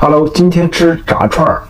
Hello，今天吃炸串儿。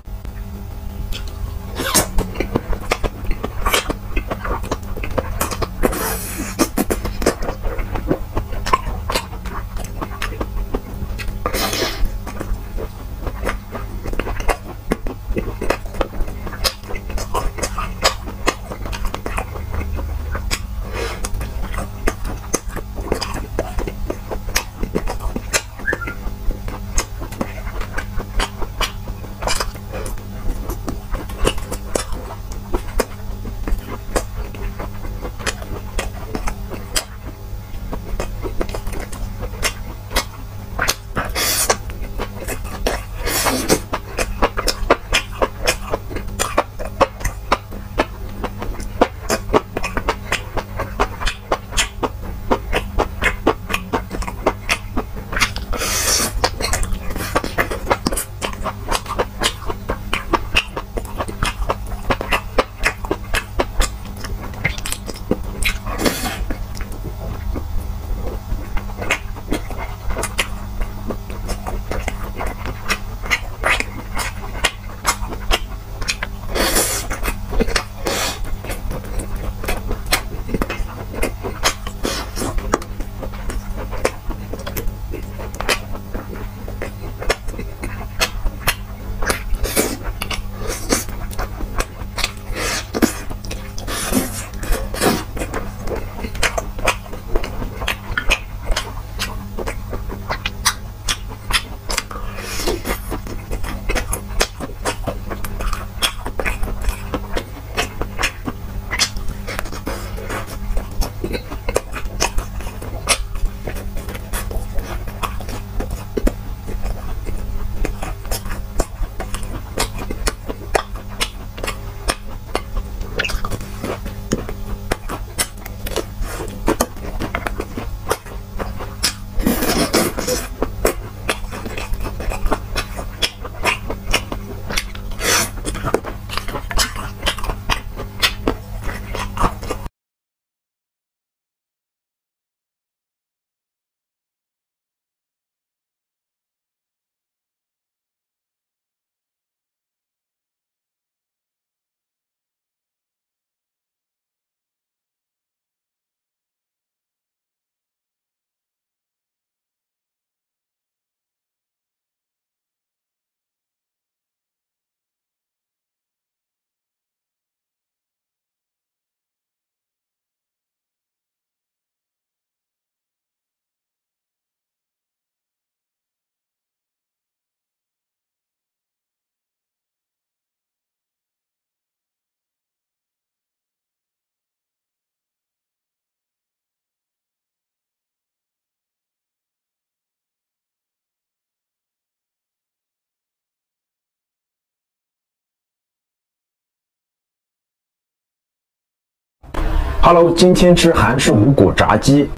Hello，今天吃韩式五谷炸鸡。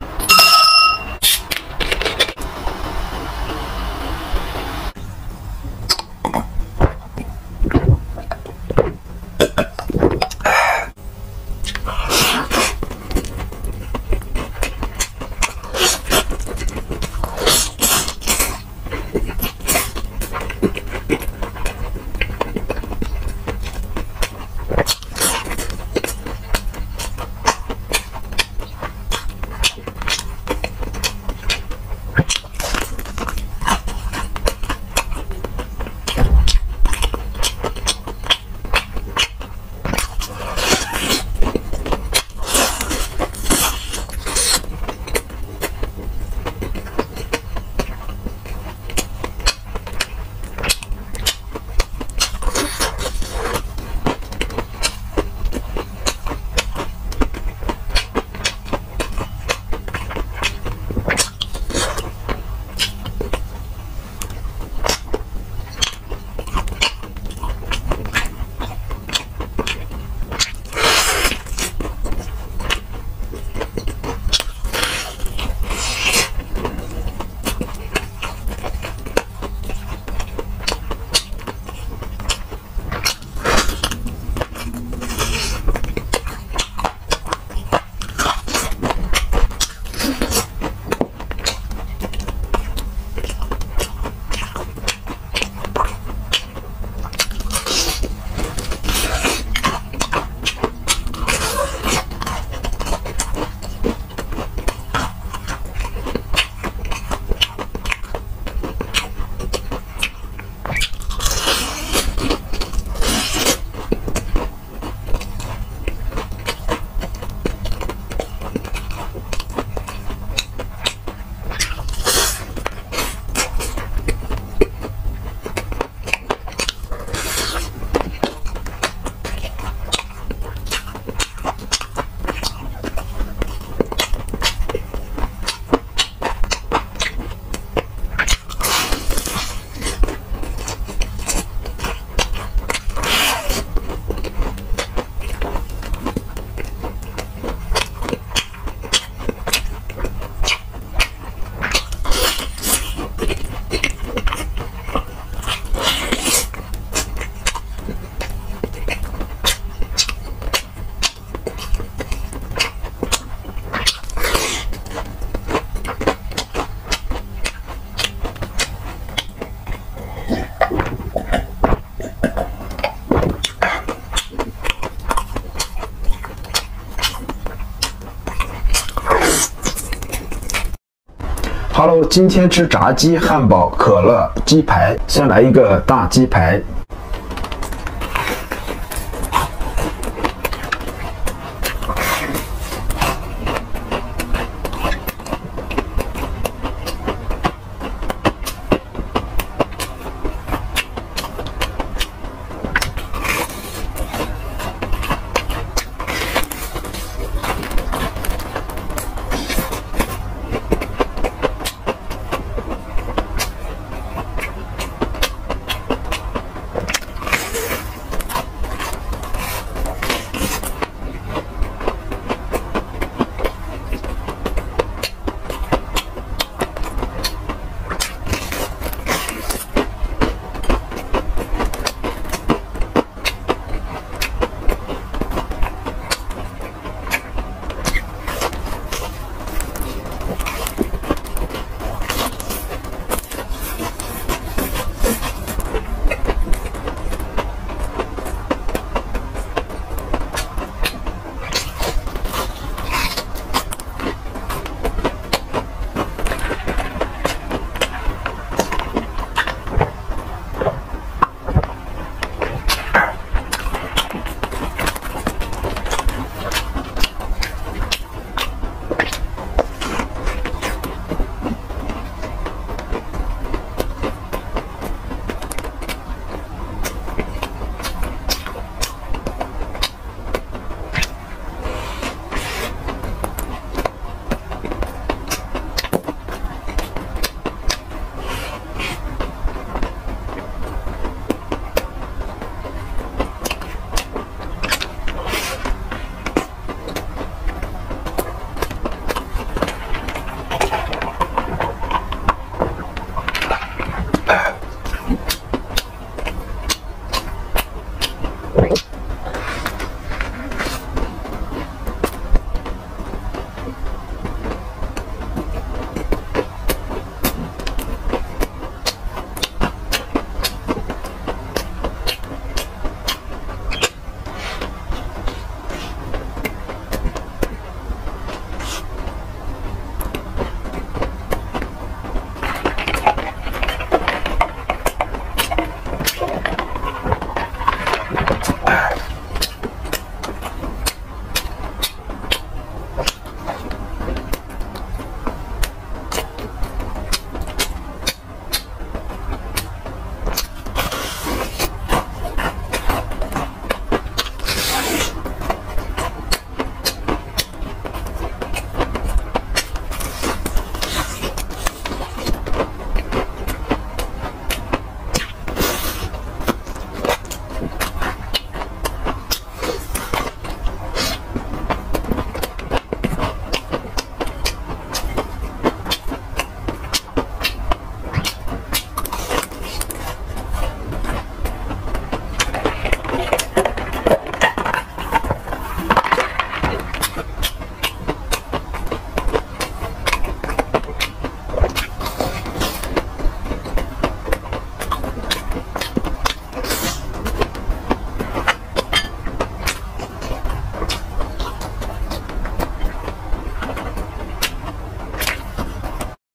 Hello，今天吃炸鸡、汉堡、可乐、鸡排。先来一个大鸡排，